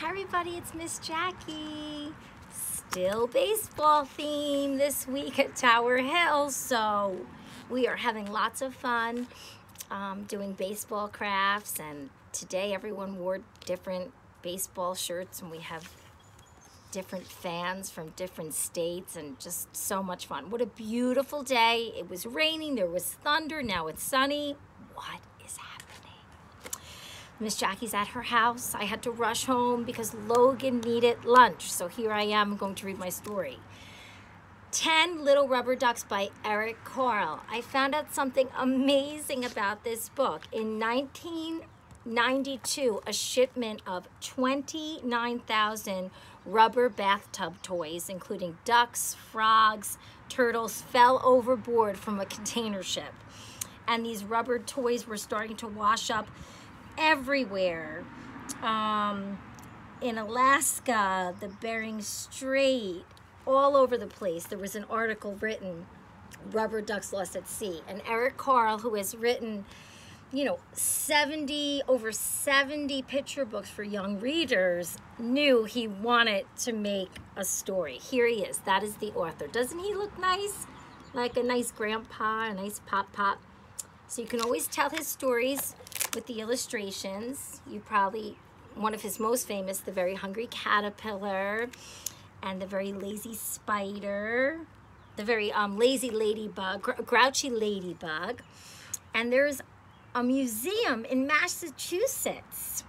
Hi everybody, it's Miss Jackie. Still baseball theme this week at Tower Hill, so we are having lots of fun um, doing baseball crafts and today everyone wore different baseball shirts and we have different fans from different states and just so much fun. What a beautiful day. It was raining, there was thunder, now it's sunny. What? Miss Jackie's at her house. I had to rush home because Logan needed lunch. So here I am going to read my story. 10 Little Rubber Ducks by Eric Carle. I found out something amazing about this book. In 1992, a shipment of 29,000 rubber bathtub toys, including ducks, frogs, turtles, fell overboard from a container ship. And these rubber toys were starting to wash up everywhere. Um, in Alaska, the Bering Strait, all over the place. There was an article written, Rubber Ducks Lost at Sea. And Eric Carle, who has written you know, 70, over 70 picture books for young readers, knew he wanted to make a story. Here he is. That is the author. Doesn't he look nice? Like a nice grandpa, a nice pop pop. So you can always tell his stories with the illustrations. You probably, one of his most famous, The Very Hungry Caterpillar and The Very Lazy Spider, The Very um, Lazy Ladybug, gr Grouchy Ladybug. And there's a museum in Massachusetts,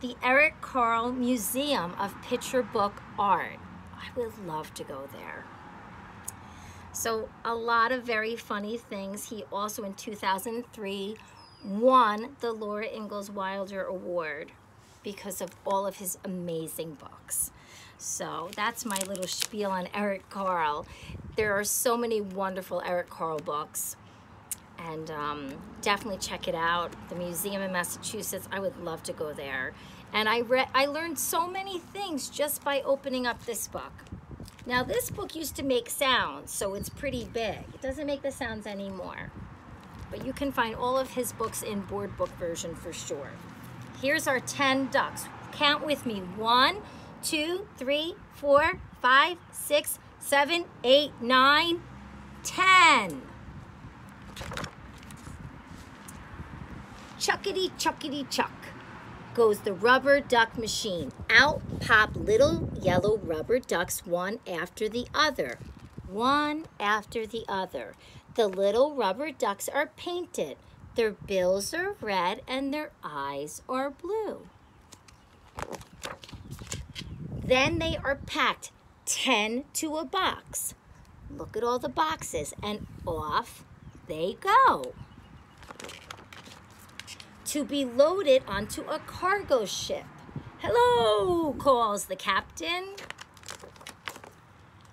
the Eric Carle Museum of Picture Book Art. I would love to go there. So a lot of very funny things. He also in 2003 won the Laura Ingalls Wilder Award because of all of his amazing books. So that's my little spiel on Eric Carle. There are so many wonderful Eric Carle books and um, definitely check it out. The museum in Massachusetts, I would love to go there. And I read, I learned so many things just by opening up this book. Now this book used to make sounds, so it's pretty big. It doesn't make the sounds anymore. But you can find all of his books in board book version for sure. Here's our 10 ducks. Count with me. One, two, three, four, five, six, seven, eight, nine, ten. chuckity chuckity chuck goes the rubber duck machine. Out pop little yellow rubber ducks one after the other. One after the other. The little rubber ducks are painted. Their bills are red and their eyes are blue. Then they are packed 10 to a box. Look at all the boxes and off they go to be loaded onto a cargo ship. Hello, calls the captain.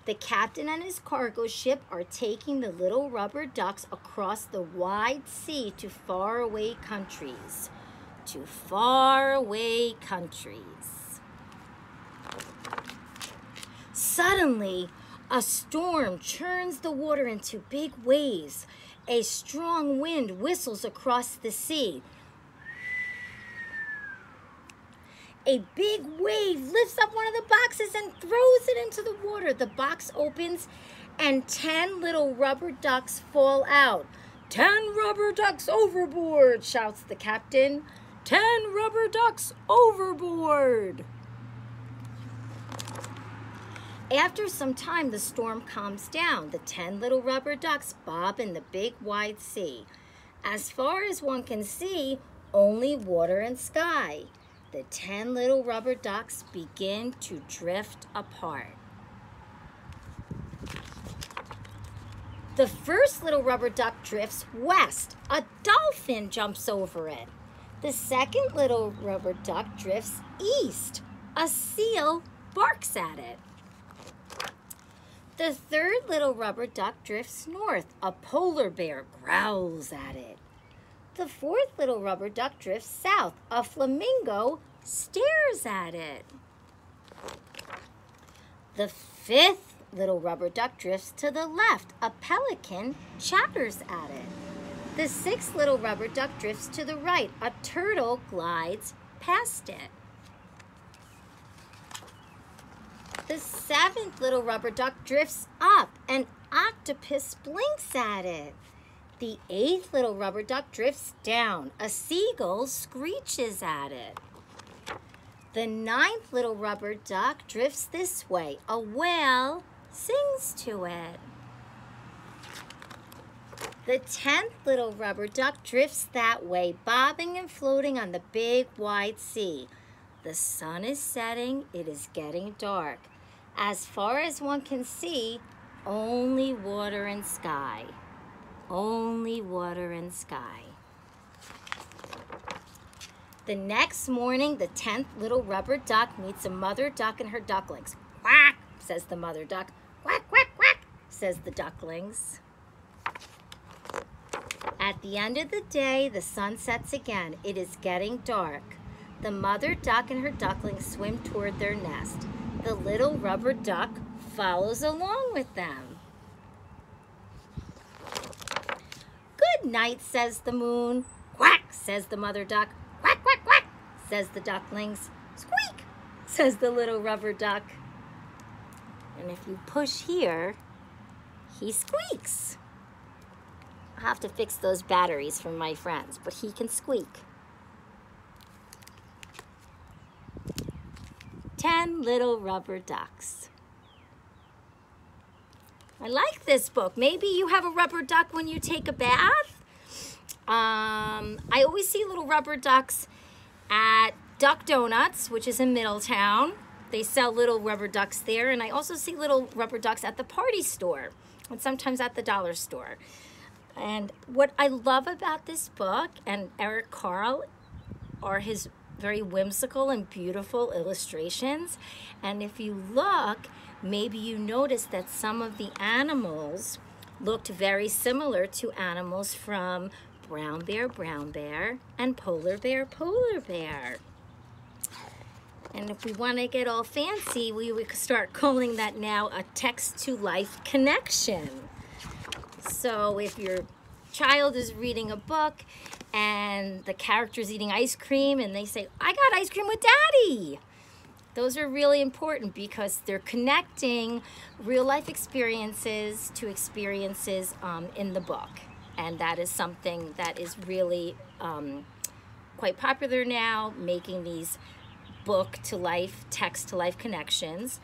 The captain and his cargo ship are taking the little rubber ducks across the wide sea to faraway countries. To faraway countries. Suddenly, a storm churns the water into big waves. A strong wind whistles across the sea. A big wave lifts up one of the boxes and throws it into the water. The box opens and 10 little rubber ducks fall out. 10 rubber ducks overboard, shouts the captain. 10 rubber ducks overboard. After some time, the storm calms down. The 10 little rubber ducks bob in the big wide sea. As far as one can see, only water and sky the 10 little rubber ducks begin to drift apart. The first little rubber duck drifts west. A dolphin jumps over it. The second little rubber duck drifts east. A seal barks at it. The third little rubber duck drifts north. A polar bear growls at it. The fourth little rubber duck drifts south. A flamingo stares at it. The fifth little rubber duck drifts to the left. A pelican chatters at it. The sixth little rubber duck drifts to the right. A turtle glides past it. The seventh little rubber duck drifts up. An octopus blinks at it. The eighth little rubber duck drifts down. A seagull screeches at it. The ninth little rubber duck drifts this way. A whale sings to it. The tenth little rubber duck drifts that way, bobbing and floating on the big wide sea. The sun is setting, it is getting dark. As far as one can see, only water and sky. Only water and sky. The next morning, the tenth little rubber duck meets a mother duck and her ducklings. Quack, says the mother duck. Quack, quack, quack, says the ducklings. At the end of the day, the sun sets again. It is getting dark. The mother duck and her ducklings swim toward their nest. The little rubber duck follows along with them. Night, says the moon. Quack, says the mother duck. Quack, quack, quack, says the ducklings. Squeak, says the little rubber duck. And if you push here, he squeaks. I'll have to fix those batteries from my friends, but he can squeak. 10 Little Rubber Ducks. I like this book. Maybe you have a rubber duck when you take a bath. Um, I always see little rubber ducks at Duck Donuts, which is in Middletown. They sell little rubber ducks there, and I also see little rubber ducks at the party store and sometimes at the dollar store. And what I love about this book and Eric Carle are his very whimsical and beautiful illustrations. And if you look, maybe you notice that some of the animals looked very similar to animals from Brown Bear, Brown Bear, and Polar Bear, Polar Bear. And if we want to get all fancy, we would start calling that now a text-to-life connection. So if your child is reading a book and the character's eating ice cream and they say, I got ice cream with daddy. Those are really important because they're connecting real life experiences to experiences um, in the book. And that is something that is really um, quite popular now, making these book to life, text to life connections.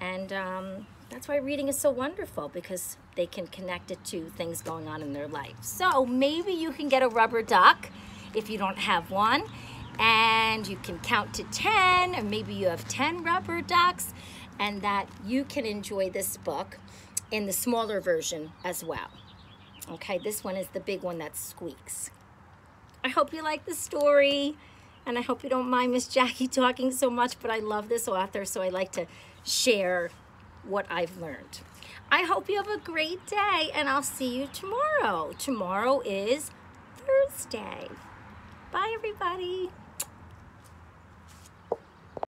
And um, that's why reading is so wonderful because they can connect it to things going on in their life. So maybe you can get a rubber duck if you don't have one and you can count to 10 or maybe you have 10 rubber ducks and that you can enjoy this book in the smaller version as well. Okay, this one is the big one that squeaks. I hope you like the story and I hope you don't mind Miss Jackie talking so much, but I love this author, so I like to share what I've learned. I hope you have a great day and I'll see you tomorrow. Tomorrow is Thursday. Bye everybody.